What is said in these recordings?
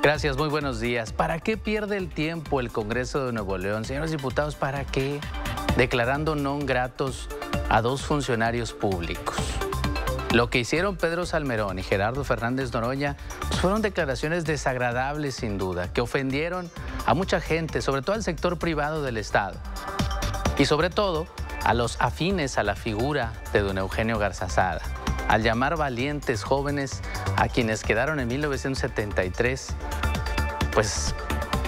Gracias, muy buenos días. ¿Para qué pierde el tiempo el Congreso de Nuevo León? Señores diputados, ¿para qué? Declarando non gratos a dos funcionarios públicos. Lo que hicieron Pedro Salmerón y Gerardo Fernández Noroña pues, fueron declaraciones desagradables sin duda, que ofendieron a mucha gente, sobre todo al sector privado del Estado. Y sobre todo a los afines a la figura de don Eugenio Garzazada al llamar valientes jóvenes a quienes quedaron en 1973, pues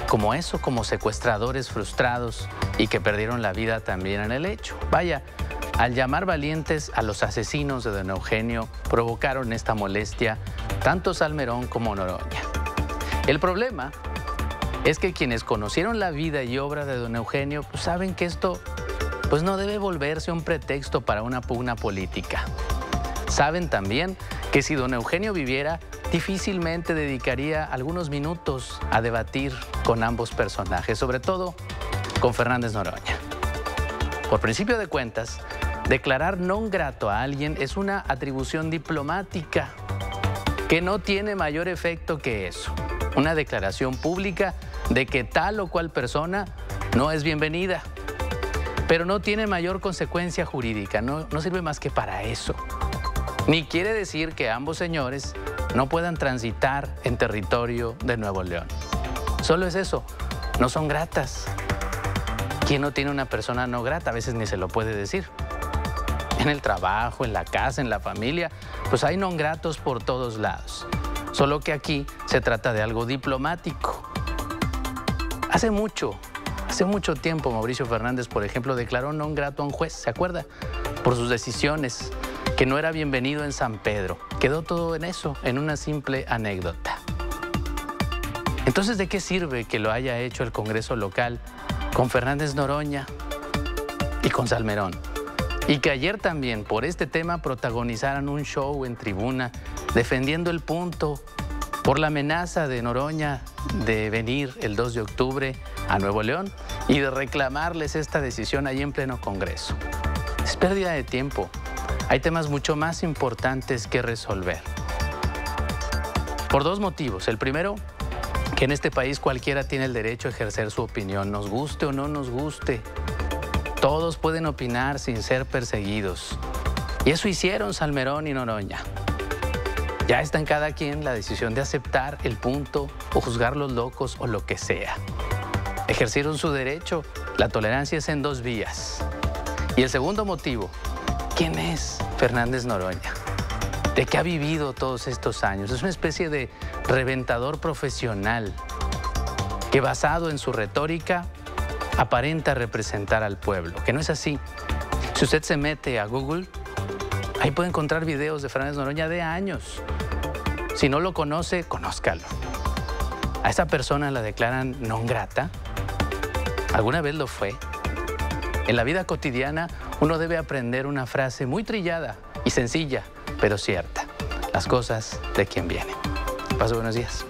como eso, como secuestradores frustrados y que perdieron la vida también en el hecho. Vaya, al llamar valientes a los asesinos de don Eugenio, provocaron esta molestia tanto Salmerón como Noroña. El problema es que quienes conocieron la vida y obra de don Eugenio pues saben que esto pues no debe volverse un pretexto para una pugna política. Saben también que si don Eugenio viviera, difícilmente dedicaría algunos minutos a debatir con ambos personajes, sobre todo con Fernández Noroña. Por principio de cuentas, declarar non grato a alguien es una atribución diplomática que no tiene mayor efecto que eso. Una declaración pública de que tal o cual persona no es bienvenida, pero no tiene mayor consecuencia jurídica, no, no sirve más que para eso. Ni quiere decir que ambos señores no puedan transitar en territorio de Nuevo León. Solo es eso, no son gratas. ¿Quién no tiene una persona no grata? A veces ni se lo puede decir. En el trabajo, en la casa, en la familia, pues hay non gratos por todos lados. Solo que aquí se trata de algo diplomático. Hace mucho, hace mucho tiempo Mauricio Fernández, por ejemplo, declaró non grato a un juez, ¿se acuerda? Por sus decisiones que no era bienvenido en San Pedro. Quedó todo en eso, en una simple anécdota. Entonces, ¿de qué sirve que lo haya hecho el Congreso local con Fernández Noroña y con Salmerón? Y que ayer también por este tema protagonizaran un show en tribuna defendiendo el punto por la amenaza de Noroña de venir el 2 de octubre a Nuevo León y de reclamarles esta decisión ahí en pleno Congreso. Es pérdida de tiempo. Hay temas mucho más importantes que resolver. Por dos motivos. El primero, que en este país cualquiera tiene el derecho a ejercer su opinión, nos guste o no nos guste. Todos pueden opinar sin ser perseguidos. Y eso hicieron Salmerón y Noroña. Ya está en cada quien la decisión de aceptar el punto o juzgar los locos o lo que sea. Ejercieron su derecho. La tolerancia es en dos vías. Y el segundo motivo, ¿Quién es Fernández Noroña? ¿De qué ha vivido todos estos años? Es una especie de reventador profesional que basado en su retórica aparenta representar al pueblo, que no es así. Si usted se mete a Google, ahí puede encontrar videos de Fernández Noroña de años. Si no lo conoce, conózcalo. A esa persona la declaran non grata. ¿Alguna vez lo fue? En la vida cotidiana uno debe aprender una frase muy trillada y sencilla, pero cierta. Las cosas de quien viene. Paso buenos días.